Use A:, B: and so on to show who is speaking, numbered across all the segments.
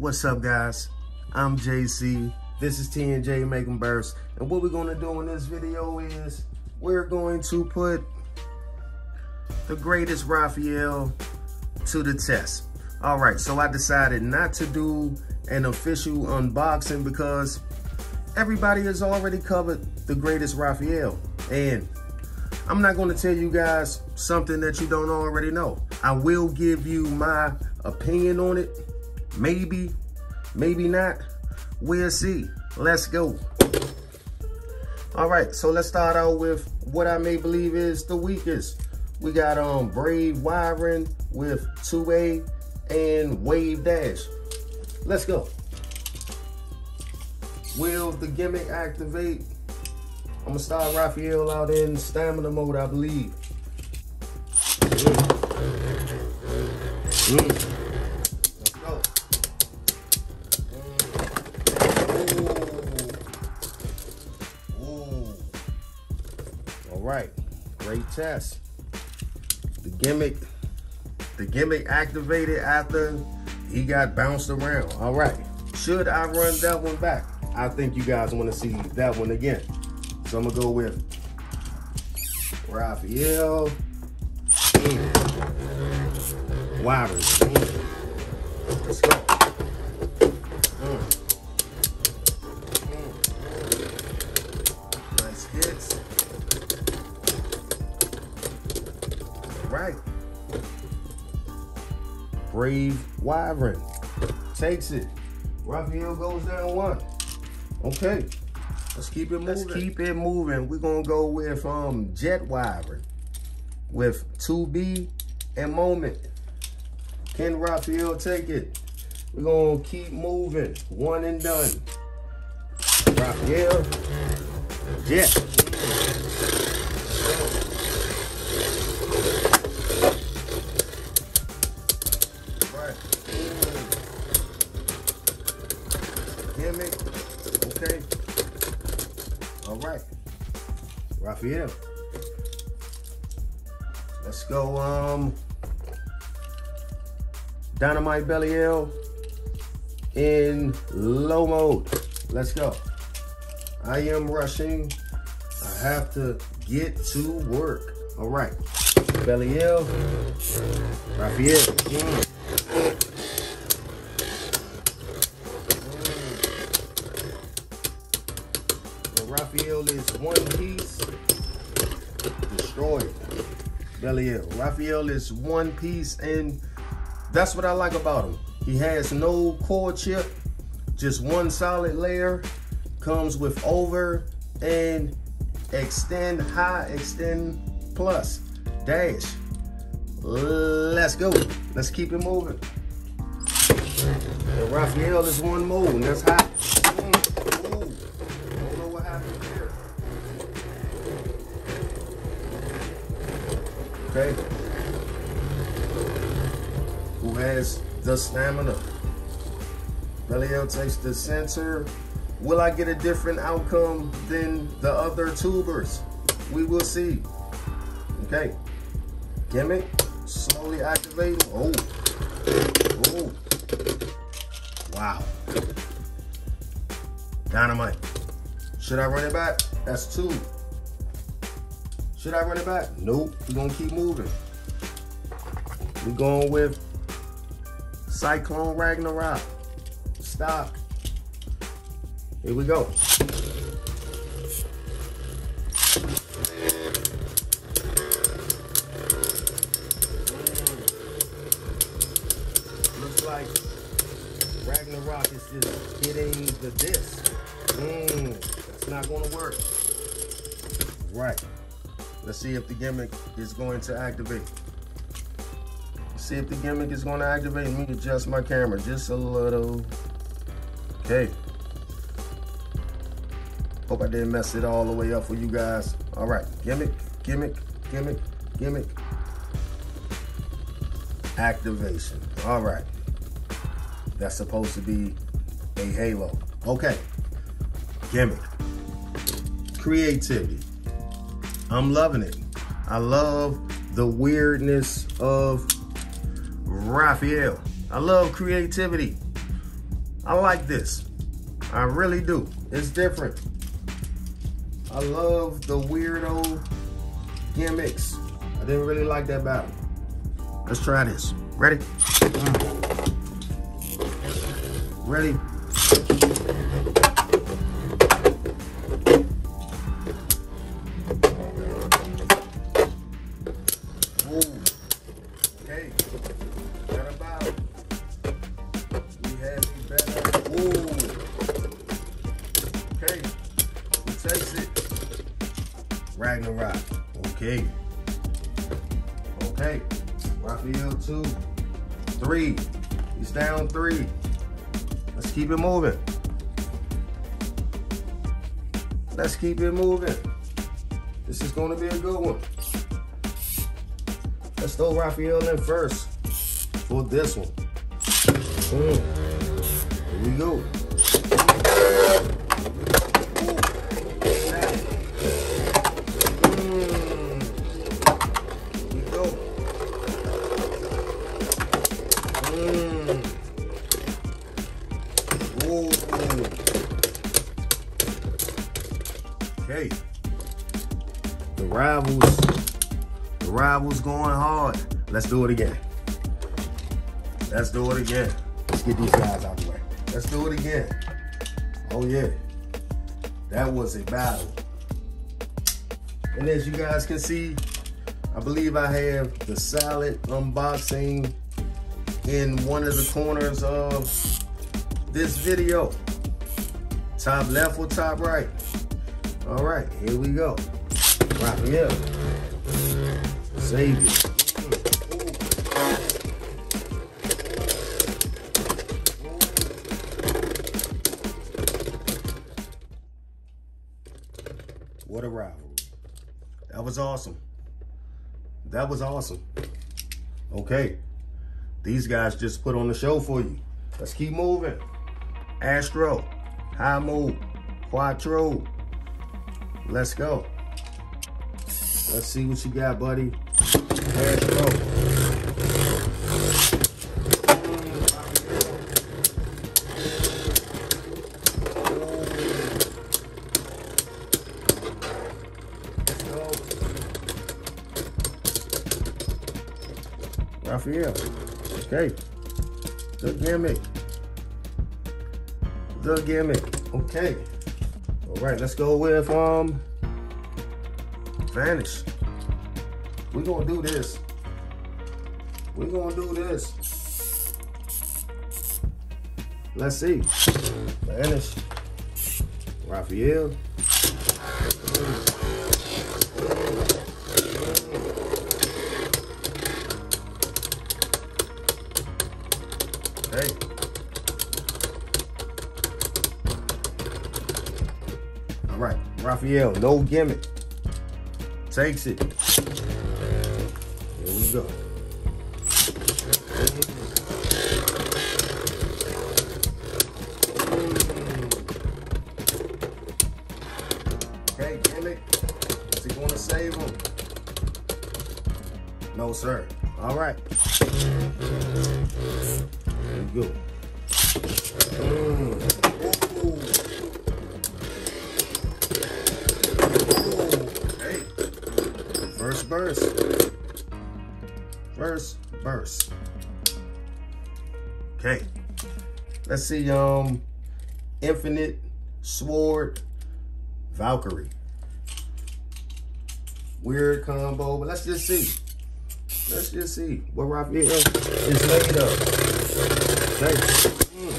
A: What's up, guys? I'm JC. This is TNJ Make 'Em Burst. And what we're gonna do in this video is we're going to put the greatest Raphael to the test. All right, so I decided not to do an official unboxing because everybody has already covered the greatest Raphael. And I'm not gonna tell you guys something that you don't already know. I will give you my opinion on it. Maybe, maybe not. We'll see. Let's go. All right, so let's start out with what I may believe is the weakest. We got um Brave Wyvern with 2A and Wave Dash. Let's go. Will the gimmick activate? I'm gonna start Raphael out in stamina mode, I believe. Mm. Mm. Test. The gimmick, the gimmick activated after he got bounced around. All right, should I run that one back? I think you guys want to see that one again. So I'm gonna go with Raphael. Mm. Let's go. Brave Wyvern takes it. Raphael goes down one. Okay. Let's keep it moving. Let's keep it moving. We're gonna go with um Jet Wyvern with 2B and Moment. Can Raphael take it? We're gonna keep moving. One and done. Raphael. Jet. Raphael. Let's go, um, Dynamite Belial in low mode. Let's go. I am rushing. I have to get to work. All right. Belial. Raphael Belial. Raphael is one piece, and that's what I like about him. He has no core chip, just one solid layer. Comes with over and extend high, extend plus, dash. Let's go. Let's keep it moving. And Raphael is one move, and that's hot. Who has the stamina? Belial takes the center. Will I get a different outcome than the other tubers? We will see. Okay. Gimmick. Slowly activating. Oh. Oh. Wow. Dynamite. Should I run it back? That's two. Should I run it back? Nope. We're gonna keep moving. We're going with Cyclone Ragnarok. Stop. Here we go. Looks like Ragnarok is just hitting the disc. Mmm, that's not gonna work. Right. Let's see if the gimmick is going to activate. Let's see if the gimmick is going to activate. Let me adjust my camera just a little. Okay. Hope I didn't mess it all the way up for you guys. All right, gimmick, gimmick, gimmick, gimmick. Activation. All right. That's supposed to be a halo. Okay. Gimmick. Creativity. I'm loving it. I love the weirdness of Raphael. I love creativity. I like this. I really do. It's different. I love the weirdo gimmicks. I didn't really like that battle. Let's try this. Ready? Mm. Ready? Two. Three. He's down three. Let's keep it moving. Let's keep it moving. This is going to be a good one. Let's throw Raphael in first for this one. Mm. Here we go. Do it again. Let's do it again. Let's get these guys out of the way. Let's do it again. Oh yeah. That was a battle. And as you guys can see, I believe I have the salad unboxing in one of the corners of this video. Top left or top right? All right, here we go. Rock me up. Save was awesome. That was awesome. Okay. These guys just put on the show for you. Let's keep moving. Astro, High Move, Quattro. Let's go. Let's see what you got, buddy. Astro. Okay. The gimmick. The gimmick. Okay. All right, let's go with um Vanish. We're gonna do this. We're gonna do this. Let's see. Vanish. Raphael. Raphael, no gimmick. Takes it. Here we go. Okay, gimmick. Is he gonna save him? No, sir. All right. There you go. First burst. First. Okay. Let's see. Um, Infinite Sword Valkyrie. Weird combo, but let's just see. Let's just see what Raphael is made of. Okay. Mm.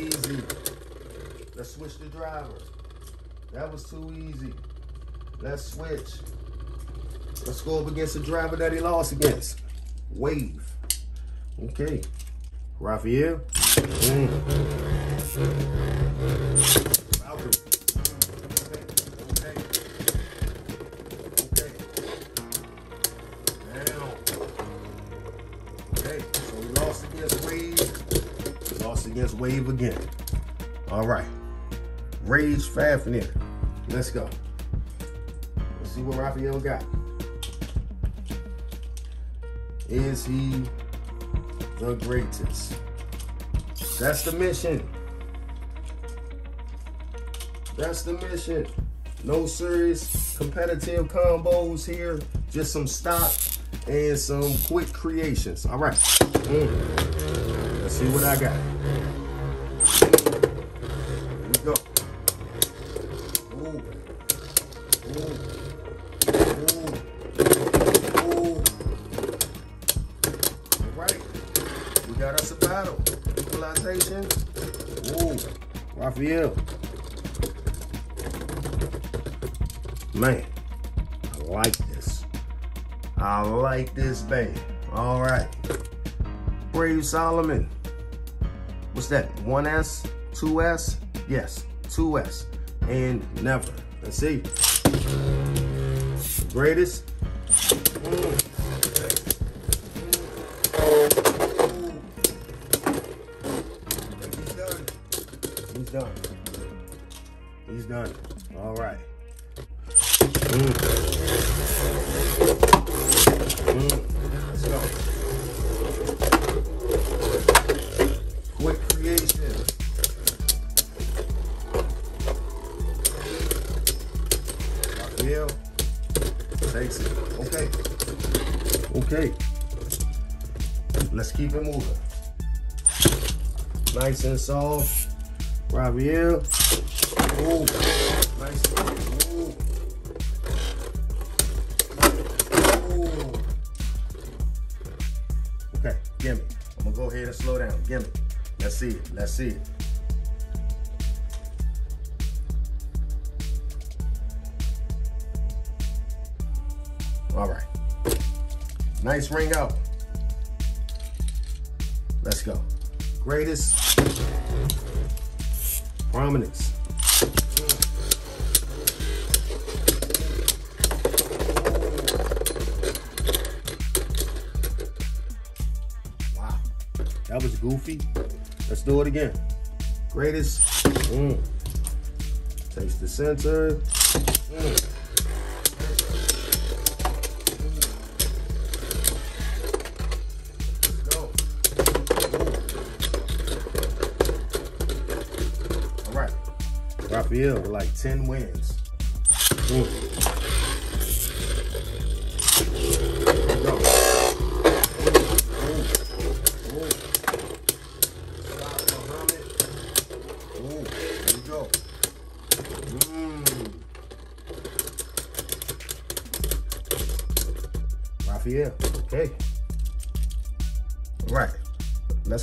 A: Easy. Let's switch the driver. That was too easy. Let's switch. Let's go up against the driver that he lost against. Wave. Okay. Raphael. Mm. Against Wave again. All right. Rage Fafnir. Let's go. Let's see what Raphael got. Is he the greatest? That's the mission. That's the mission. No serious competitive combos here. Just some stock and some quick creations. All right. Mm. Let's see what I got. Raphael. Man, I like this. I like this band. All right. Brave Solomon. What's that? 1S? 2S? Yes, 2S. And never. Let's see. Greatest. Mm. Done. All right. Mm. Mm. Let's go. Quick creation. Raphael takes it. Okay. Okay. Let's keep it moving. Nice and soft. Raphael. Okay, gimme. I'm gonna go ahead and slow down. Gimme. Let's see it. Let's see it. All right. Nice ring out. Let's go. Greatest prominence. That was goofy. Let's do it again. Greatest. Mm. Takes the center. Mm. Raphael with like 10 wins. Mm.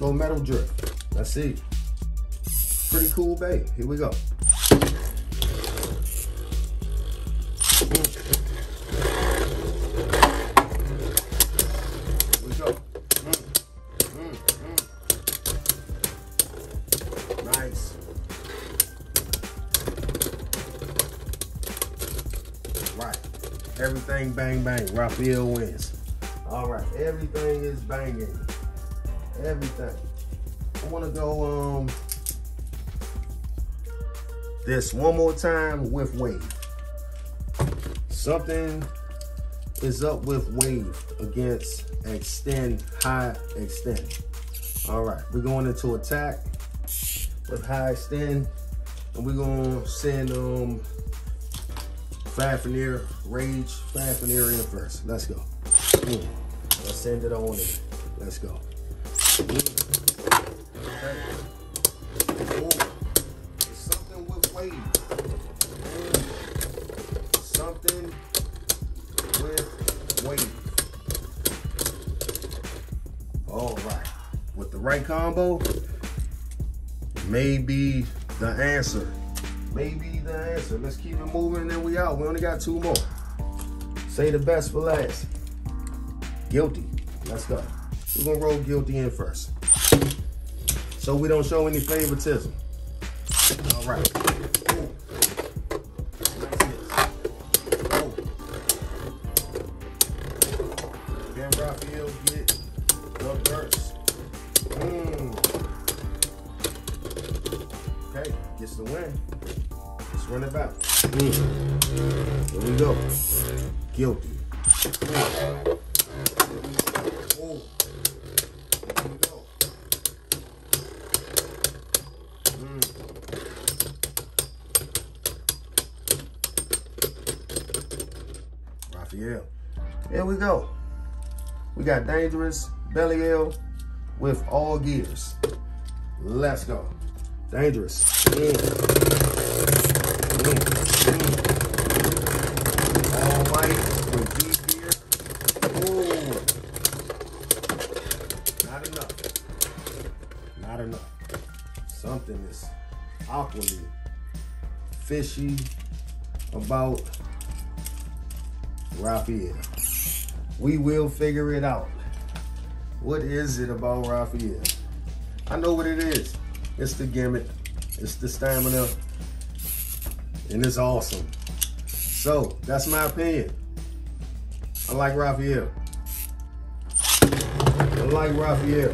A: Let's metal drift. Let's see. Pretty cool babe. Here we go. Here we go. Nice. Right. Everything bang bang. Raphael wins. All right. Everything is banging. Everything. I want to go um this one more time with Wave. Something is up with Wave against Extend High Extend. All right, we're going into attack with High Extend, and we're gonna send um Fafnir, Rage Fafnir in first. Let's go. Let's send it on in. Let's go. Right. With weight. Something with weight. All right. With the right combo, maybe the answer. Maybe the answer. Let's keep it moving and then we out. We only got two more. Say the best for last. Guilty. Let's go. We're gonna roll guilty in first. So we don't show any favoritism. All right. Raphael the burst? Mm. Okay, gets the win. Let's run it back. Mm. Here we go. Guilty. Mm. we go. We got Dangerous Belial with all gears. Let's go. Dangerous. Ooh. Not enough. Not enough. Something is awkwardly fishy about Raphael. We will figure it out. What is it about Raphael? I know what it is. It's the gimmick. It's the stamina. And it's awesome. So, that's my opinion. I like Raphael. I like Raphael.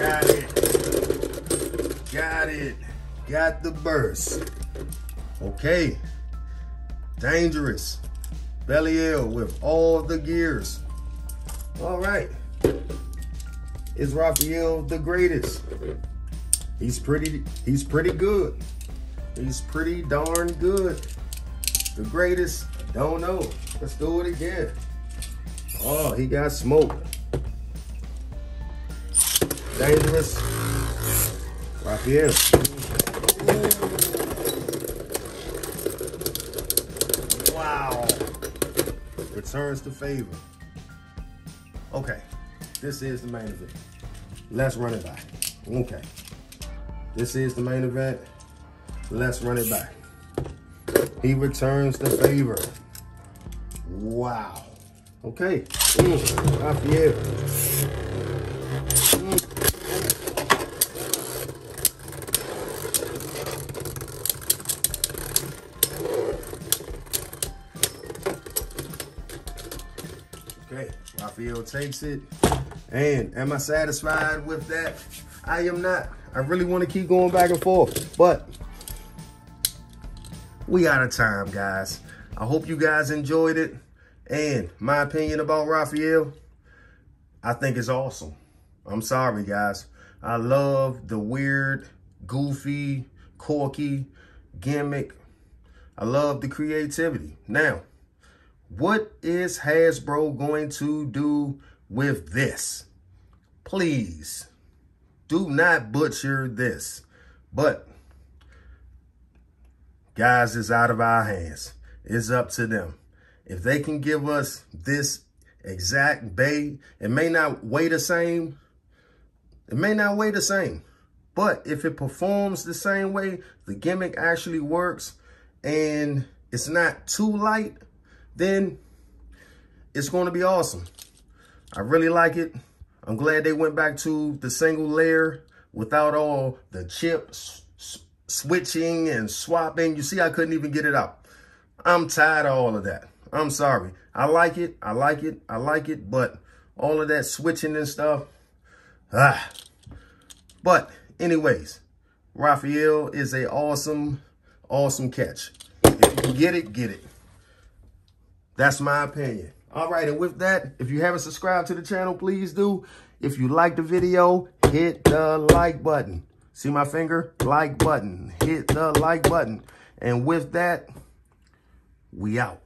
A: Got it. Got it. Got the burst. Okay. Dangerous. Belial with all the gears. All right. Is Raphael the greatest? He's pretty, he's pretty good. He's pretty darn good. The greatest, don't know. Let's do it again. Oh, he got smoked. Dangerous. Raphael. Wow. Returns to favor. Okay. This is the main event. Let's run it back. Okay. This is the main event. Let's run it back. He returns the favor. Wow. Okay. Mm. Okay, Raphael takes it. And am I satisfied with that? I am not. I really want to keep going back and forth, but we out of time, guys. I hope you guys enjoyed it. And my opinion about Raphael, I think it's awesome. I'm sorry, guys. I love the weird, goofy, quirky gimmick. I love the creativity. Now, what is Hasbro going to do with this? Please do not butcher this. But guys, it's out of our hands. It's up to them. If they can give us this exact bay, it may not weigh the same. It may not weigh the same. But if it performs the same way, the gimmick actually works, and it's not too light, then it's going to be awesome. I really like it. I'm glad they went back to the single layer without all the chips switching and swapping. You see, I couldn't even get it out. I'm tired of all of that. I'm sorry. I like it. I like it. I like it. But all of that switching and stuff. Ah. But anyways, Raphael is a awesome, awesome catch. If you can get it, get it. That's my opinion. All right, and with that, if you haven't subscribed to the channel, please do. If you like the video, hit the like button. See my finger? Like button. Hit the like button. And with that, we out.